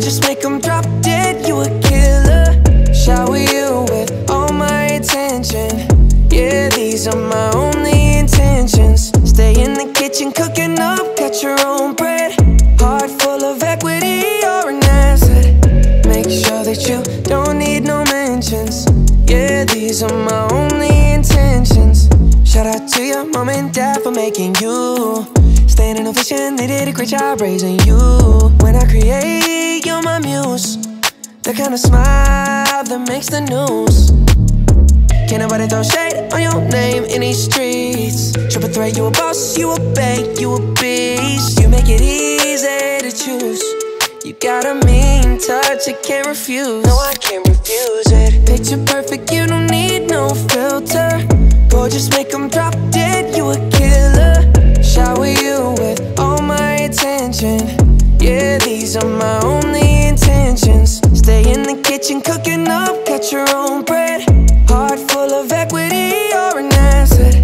Gorgeous, make them drop dead, you a killer. Shower you with all my attention. Yeah, these are my only intentions. Stay in the kitchen, cooking up, cut your own bread. Heart full of equity, you're an asset. Make sure that you don't need no mentions. Yeah, these are my only intentions. Shout out to your mom and dad for making you. Staying in vision, they did a great job raising you. When I create, you're my muse. The kind of smile that makes the news. Can't nobody throw shade on your name in these streets. Triple threat, you a boss, you a bank, you a beast. You make it easy to choose. You got a mean touch, I can't refuse. No, I can't refuse it. Picture perfect, you don't need no filter. Gorgeous, make them drop dead, you a killer. Shower you with all my attention. Yeah, these are my only intentions. Stay in the kitchen, cooking up, cut your own bread. Heart full of equity, you're an asset.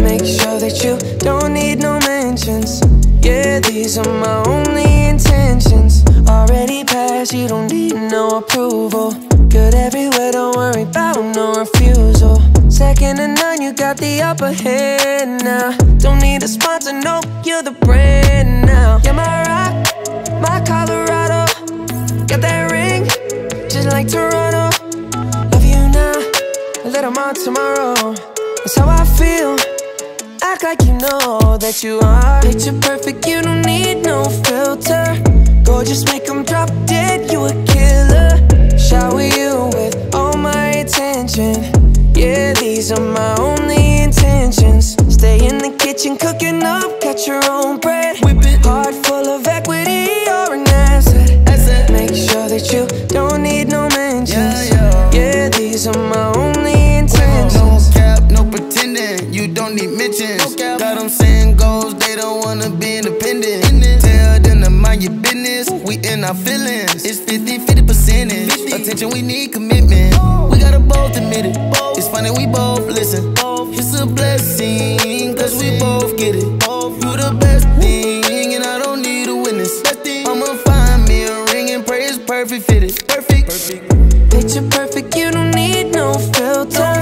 Make sure that you don't need no mentions. Yeah, these are my only intentions. Already passed, you don't need no approval. Good everywhere, don't worry about no refusal. Second to none, you got the upper hand now. Don't need a sponsor, no, you're the brand now. You're my rock, my Colorado. Got that ring, just like Toronto. Love you now, a little more tomorrow. That's how I feel. Act like you know that you are. Picture perfect, you don't need no filter. Gorgeous, make them drop dead, you a killer. Shower you with all my attention. Yeah, these are my only feelings. It's 50 50 percentage. Attention, we need commitment. We gotta both admit it. Both. It's funny, we both listen. It's a blessing, cause we both get it. You the best thing, and I don't need a witness. I'ma find me a ring and pray it's perfect fitted. Perfect. Picture perfect, you don't need no filter.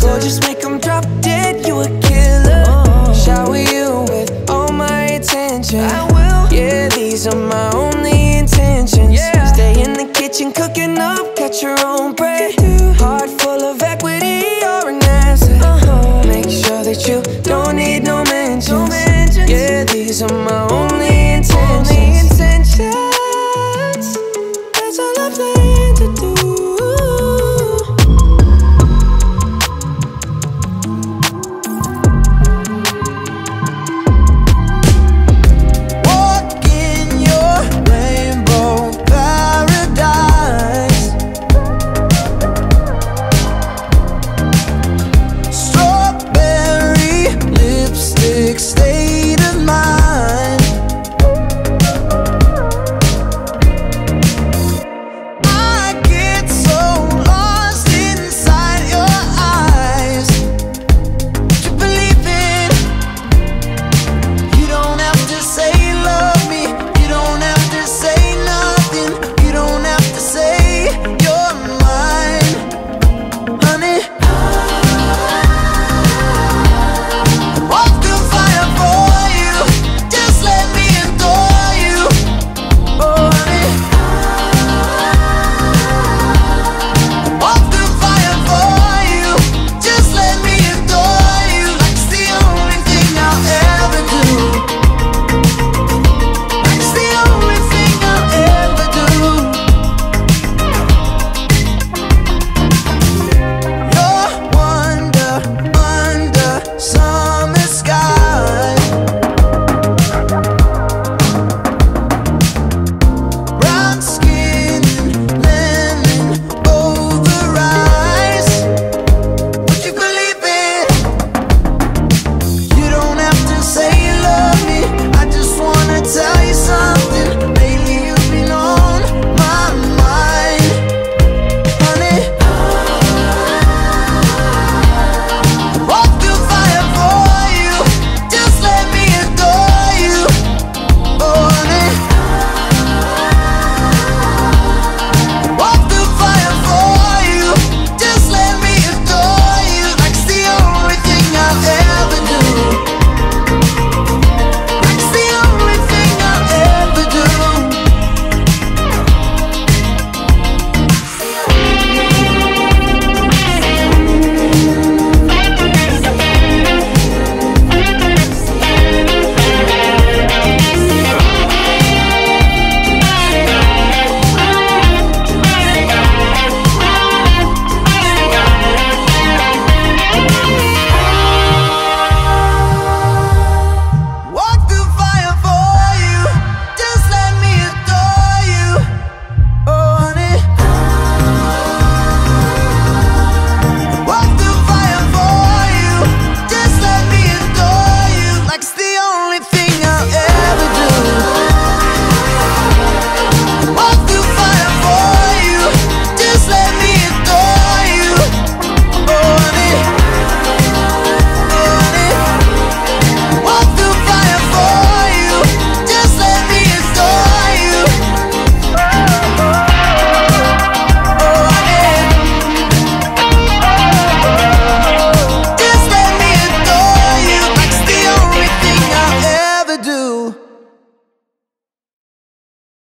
Gorgeous, make them drop dead, you a killer. Oh. Shower you with all my attention. I will. Yeah, these are my only kitchen, cooking up, cut your own bread.